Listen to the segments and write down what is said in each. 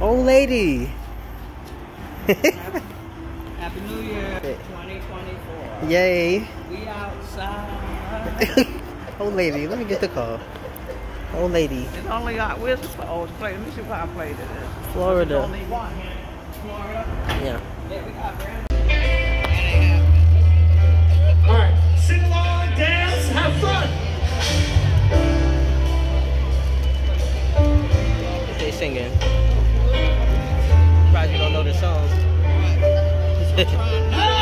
Old lady. Happy New Year 2024. Yay. We outside. Old lady. Let me get the call. Old lady. It's only got, where's this for old play? Let me see what I played it is. Florida. Only one. Florida. Yeah. Yeah, we got brand All right, sing along, dance, have fun. They singing. Songs.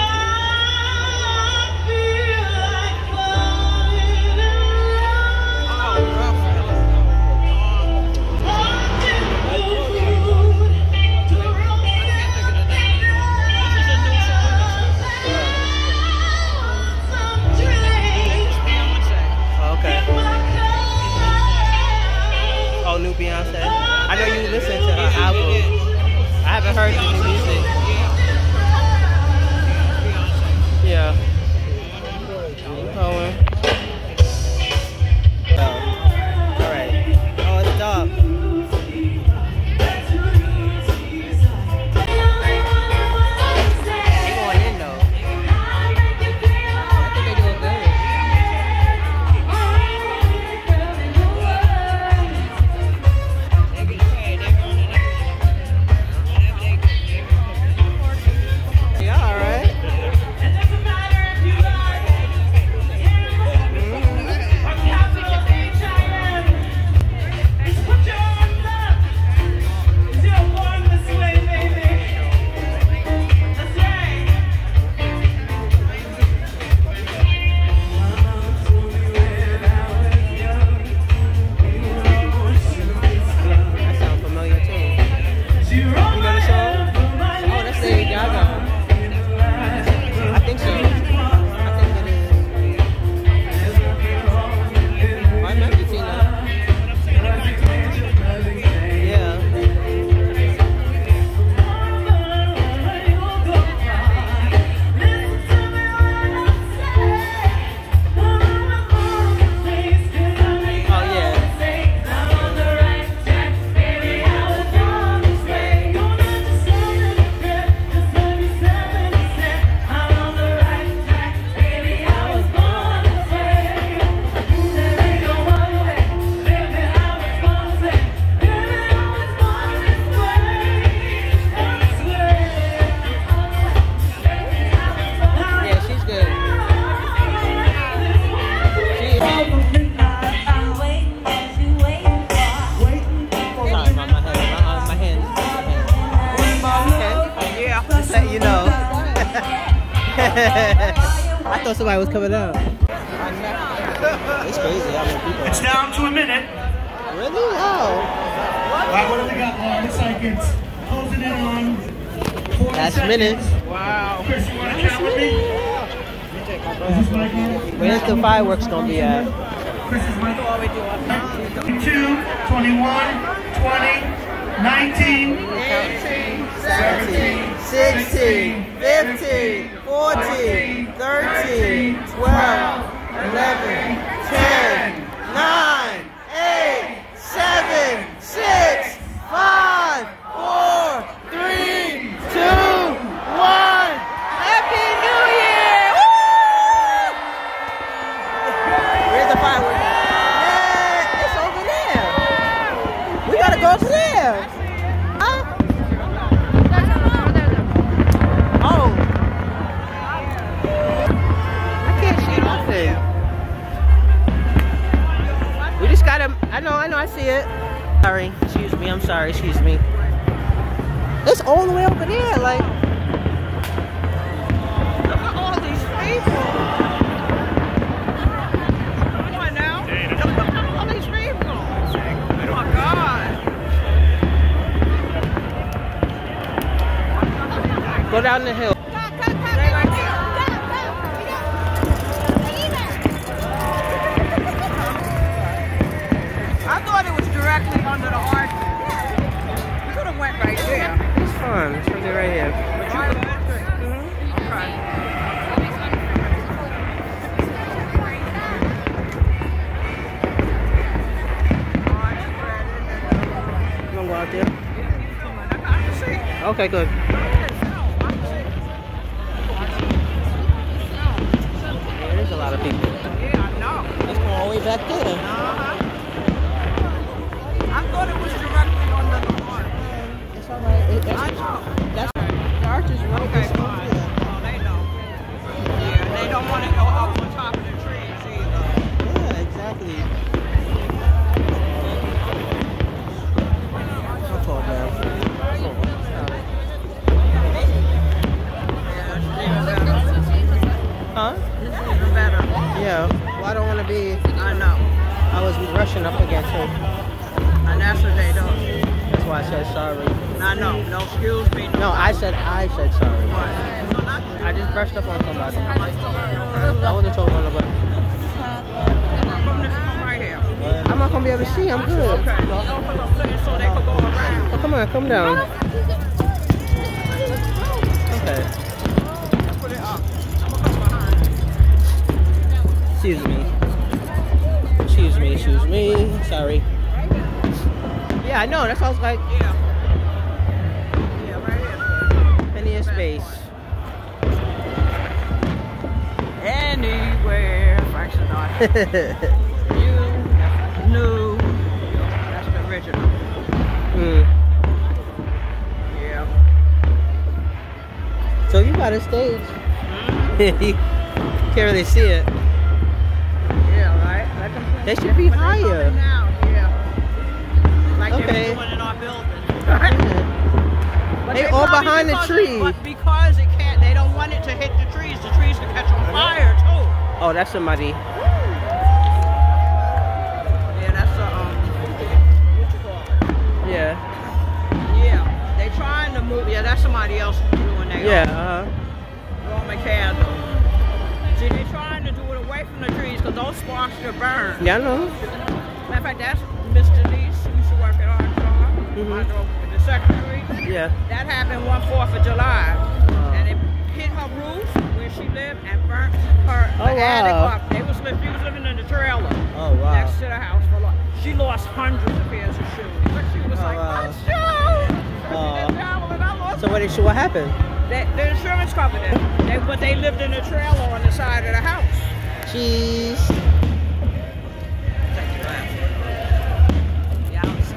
I thought somebody was coming up. It's crazy how many people. It's down to a minute. Really? Oh. Right, what do we got, Lauren? Looks like it's closing in on 40 Last seconds. minute. Wow. Chris, you want to count with me? Is this mic on? Where's the fireworks gonna be at? Chris is mic on. 22, 21, 20, 19, 17, 16, thirty, I know, I see it. Sorry, excuse me, I'm sorry, excuse me. It's all the way over there, like. Look at all these people. Come on now. Look at all these people. Oh my God. Go down the hill. Okay, good. There's a lot of people. Yeah, I know. Let's go all the way back there. Uh-huh. I thought it was directly under the water. It's all right. It, I know. that's the arch is right Okay, fine. Yeah. Well, I don't want to be. I know. I was rushing up against her. And that's what they do. That's why I said sorry. I know. No, excuse me. No, I said I said sorry. What? No, I just brushed up on somebody. I wasn't talking about nobody. one. I'm not gonna be able to see. I'm good. Okay. No, open up there so they could go around. Oh, come on, come down. Okay. Excuse me. Excuse me. Excuse me. Sorry. Yeah, I know. I was like, Yeah. Yeah, right here. plenty of space. Anywhere. Fraction not. You knew. That's the original. mm. Yeah. So you got a stage. Mhm. you can't really see it. They should be they higher. Yeah. Like Okay. they're in our building. Yeah. But They all behind the tree. It, but because it can't, they don't want it to hit the trees. The trees can catch on fire too. Oh, that's somebody. Yeah, that's a um. What you call it? Yeah. Yeah, they trying to move. Yeah, that's somebody else doing their Yeah. own Uh-huh. Roman candle. Away from the trees because those sparks could burn. Yeah, I know. Matter of fact, that's Miss Denise who used to work at. Mhm. I know the secretary. Yeah. That happened one Fourth of July, and it hit her roof where she lived and burnt her Oh, the attic wow. up. They was she was living in the trailer Oh wow. next to the house for long. She lost hundreds of pairs of shoes, but she was Oh, like, wow. "My shoes!" She Aw. didn't travel, and I lost So what what happened? they, the insurance company. They, but they lived in a trailer on the side of the house. Cheese. Yeah, I was-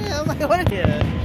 Yeah, I'm like, what? Yeah.